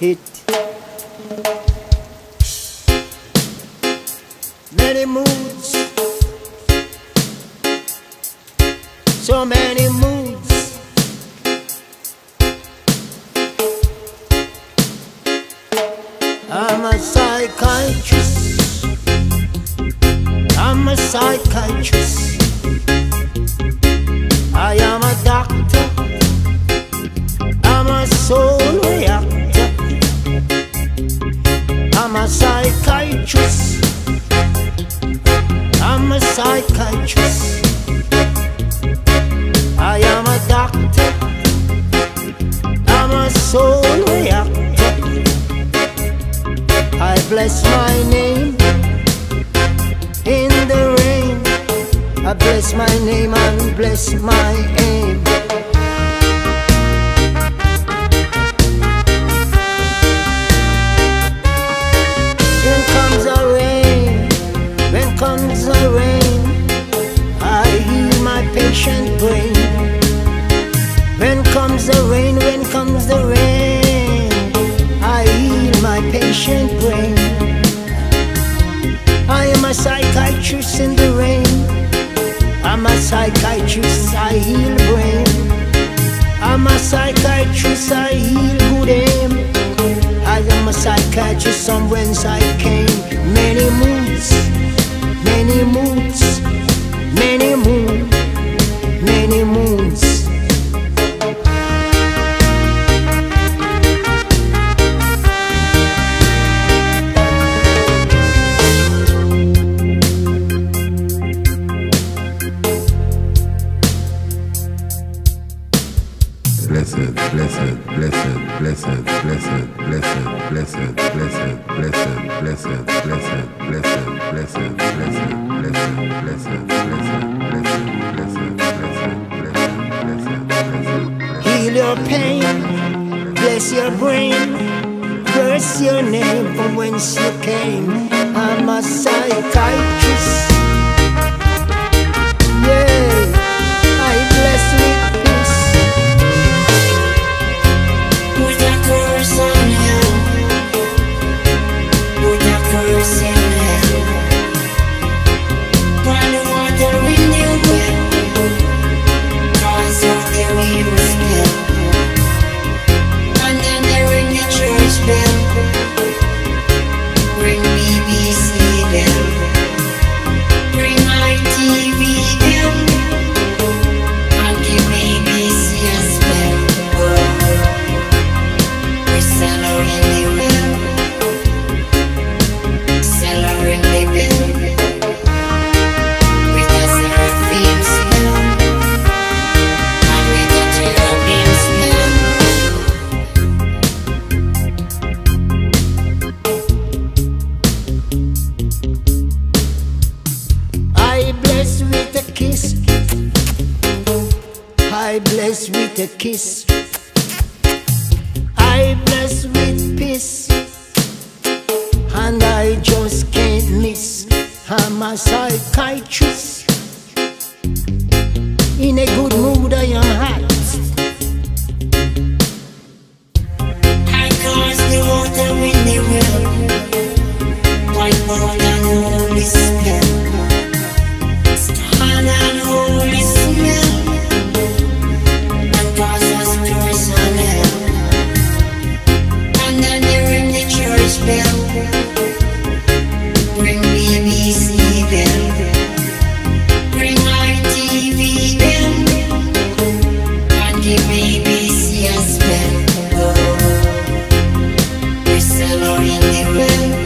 Hit. Many moods. So many moods. I'm a psychiatrist. I'm a psychiatrist. Psychiatrist. I am a doctor. I'm a soul reactor. I bless my name in the rain. I bless my name and bless my aim. Psychiatrist, I heal brain. I'm a psychiatrist, I heal good aim. I am a psychiatrist from whence I came. Many moods, many moods, many moon, blessed, blessed, blessed, blessed, blessed, blessed, blessed, blessed, blessed, blessed, blessed, blessed, blessed, blessed, blessed, blessed, blessed, blessed, blessed. Heal your pain, bless your brain, curse your name from whence you came. I'm a psychiatrist. Bless with a kiss. I bless with peace. And I just can't miss. I'm a psychiatrist. In a good 是是